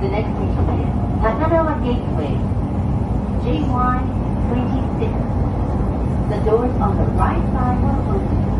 The next station is Takanawa Gateway, JY26. The doors on the right side are open.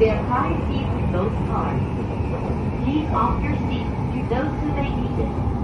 Are car seats in both cars. Please offer your seat to those who may need it.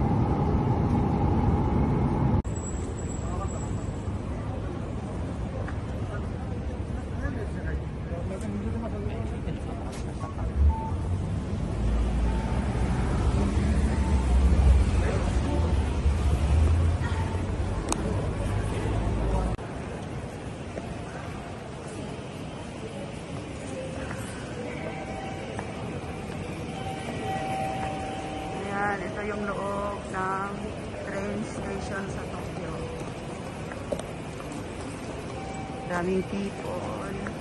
Ayan, ito yung loob ng train station sa Tokyo. Daming people.